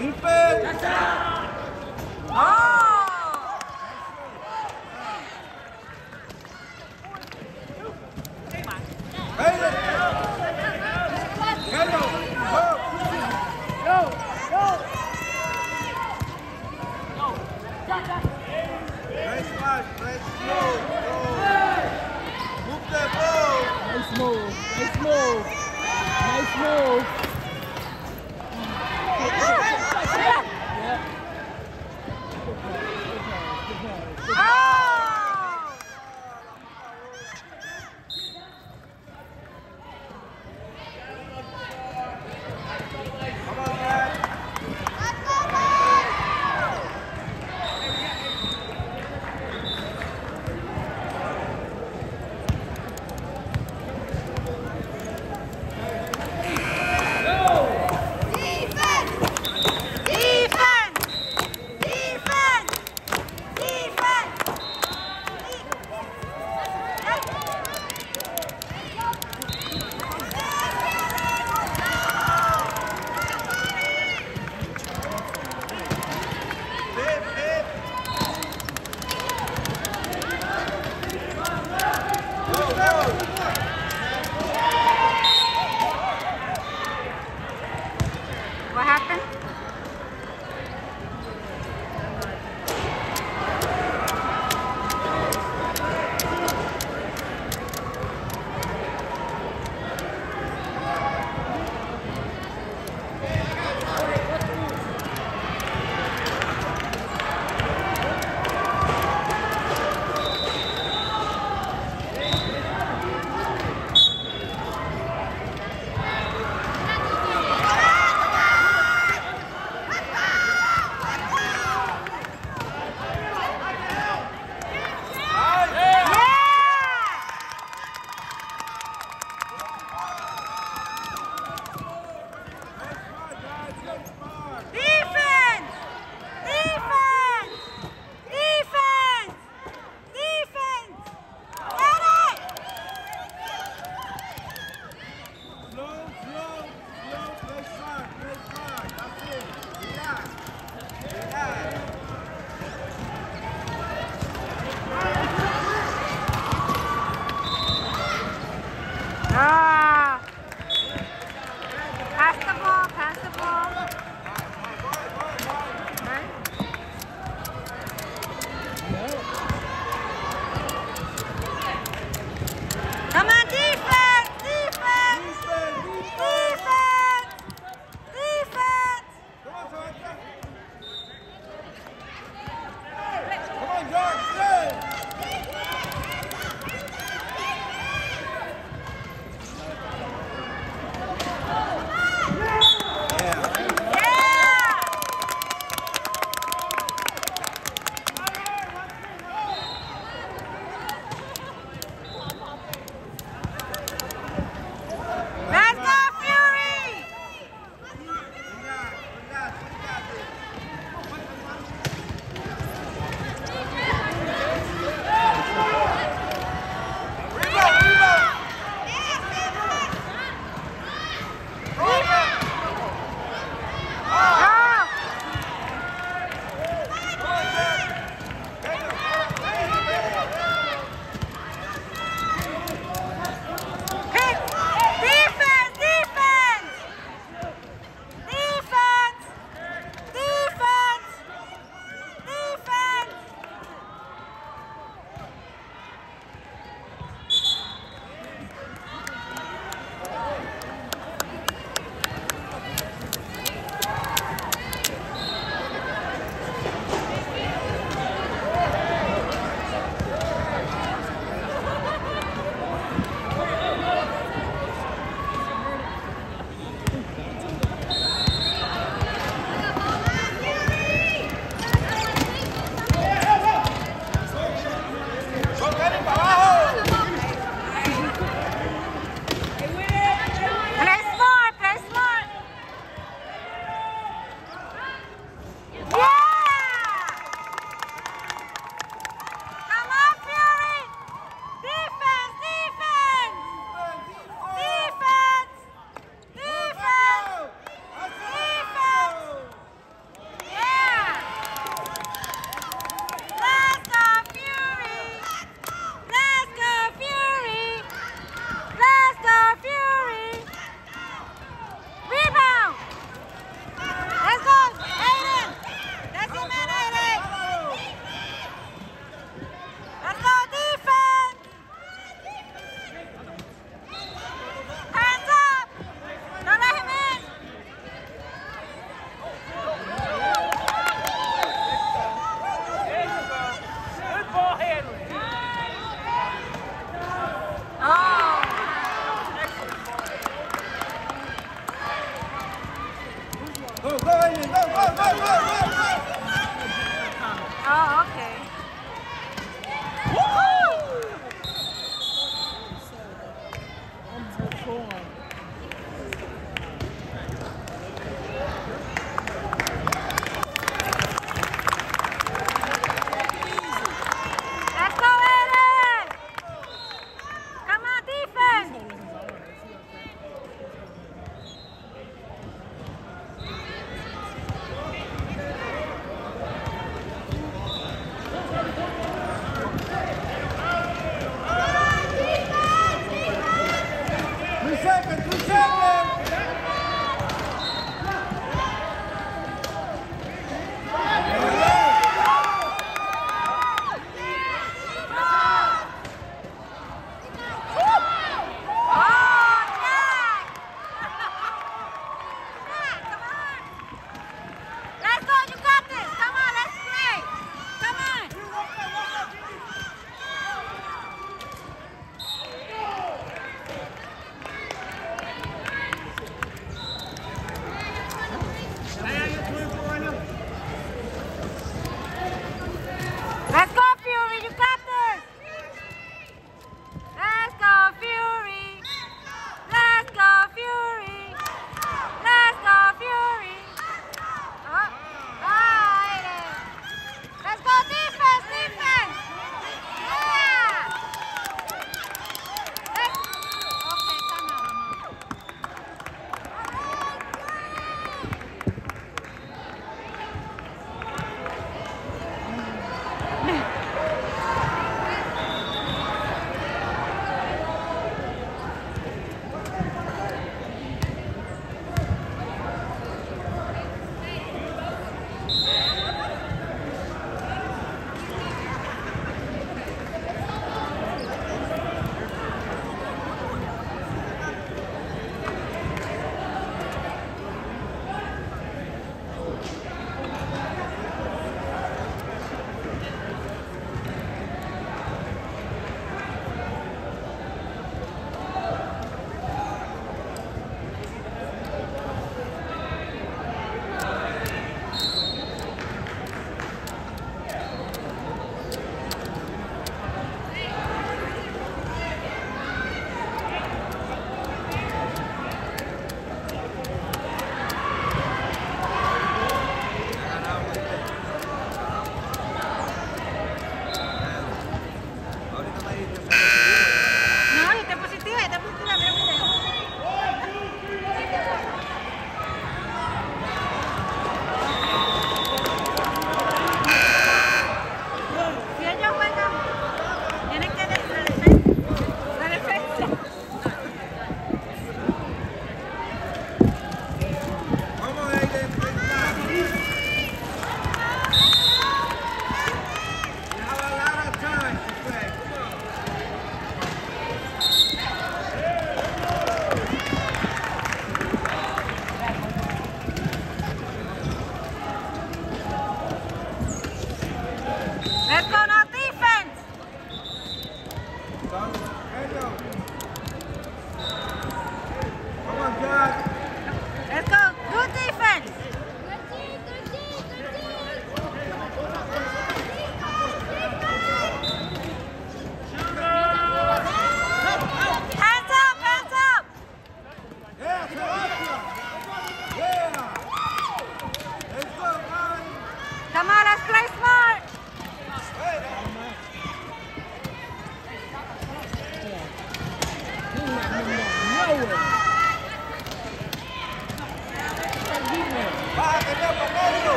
Keep. Ah!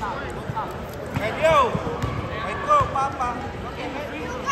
Thank you. Thank you, Papa. Okay, thank you.